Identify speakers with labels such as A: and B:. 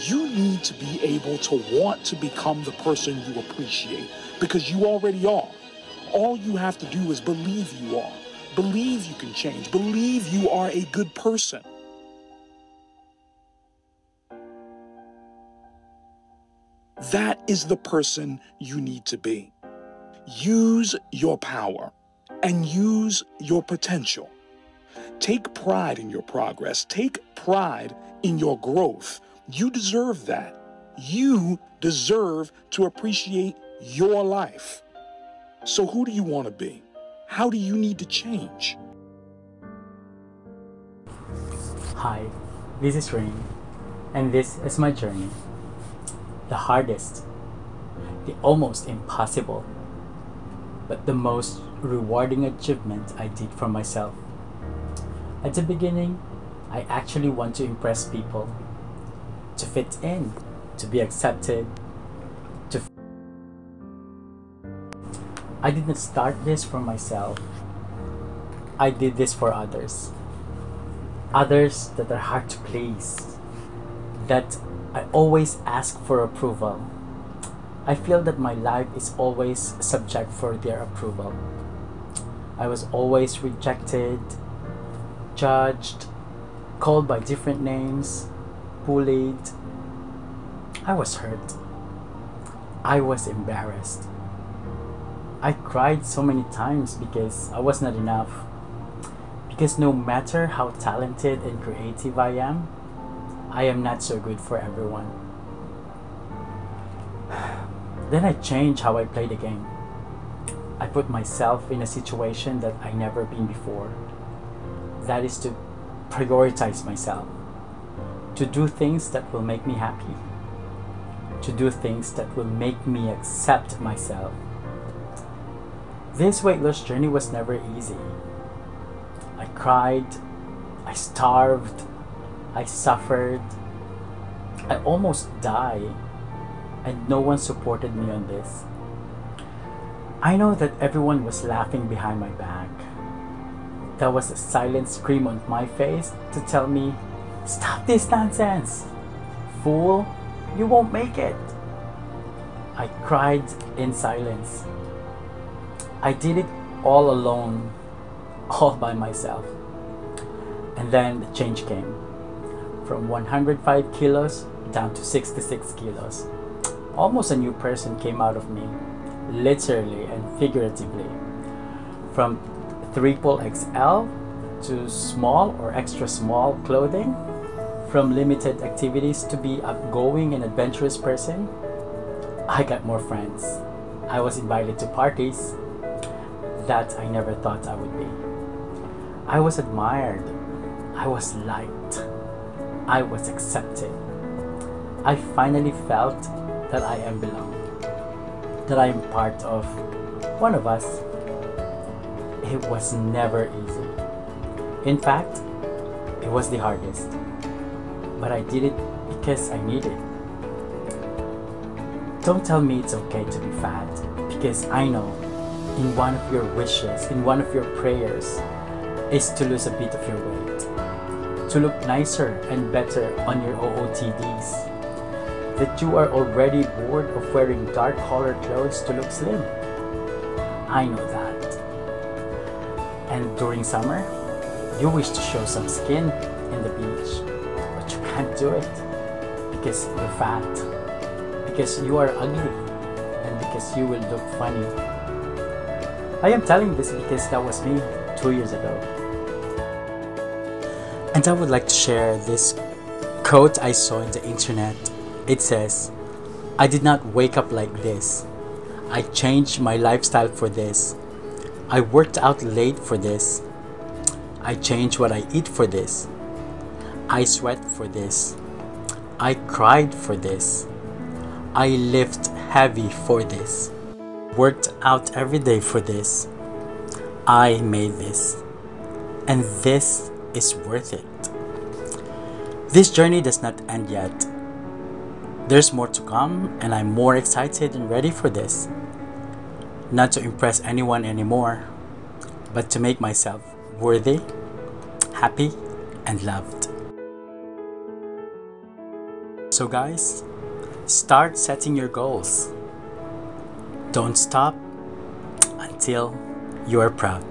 A: you need to be able to want to become the person you appreciate because you already are. All you have to do is believe you are. Believe you can change. Believe you are a good person. That is the person you need to be. Use your power and use your potential. Take pride in your progress. Take pride in your growth. You deserve that. You deserve to appreciate your life. So, who do you want to be? How do you need to change?
B: Hi, this is Rain, and this is my journey. The hardest, the almost impossible, but the most rewarding achievement I did for myself. At the beginning, I actually want to impress people, to fit in, to be accepted, to. I didn't start this for myself. I did this for others. Others that are hard to please, that I always ask for approval. I feel that my life is always subject for their approval. I was always rejected, judged, called by different names, bullied. I was hurt. I was embarrassed. I cried so many times because I was not enough. Because no matter how talented and creative I am, I am not so good for everyone. Then I changed how I play the game. I put myself in a situation that I never been before. That is to prioritize myself, to do things that will make me happy, to do things that will make me accept myself. This weight loss journey was never easy. I cried, I starved, I suffered, I almost died, and no one supported me on this. I know that everyone was laughing behind my back. There was a silent scream on my face to tell me, Stop this nonsense! Fool, you won't make it! I cried in silence. I did it all alone, all by myself. And then the change came from 105 kilos down to 66 kilos. Almost a new person came out of me, literally and figuratively. From triple XL to small or extra small clothing, from limited activities to be outgoing and adventurous person, I got more friends. I was invited to parties that I never thought I would be. I was admired. I was liked. I was accepted. I finally felt that I am belong. That I am part of one of us. It was never easy. In fact, it was the hardest. But I did it because I needed. Don't tell me it's okay to be fat because I know in one of your wishes, in one of your prayers, is to lose a bit of your weight, to look nicer and better on your OOTDs, that you are already bored of wearing dark colored clothes to look slim. I know that. And during summer, you wish to show some skin in the beach, can't do it because you're fat, because you are ugly, and because you will look funny. I am telling this because that was me two years ago. And I would like to share this quote I saw in the internet. It says, I did not wake up like this. I changed my lifestyle for this. I worked out late for this. I changed what I eat for this. I sweat for this. I cried for this. I lift heavy for this. Worked out every day for this. I made this. And this is worth it. This journey does not end yet. There's more to come, and I'm more excited and ready for this. Not to impress anyone anymore, but to make myself worthy, happy, and loved. So, guys, start setting your goals. Don't stop until you are proud.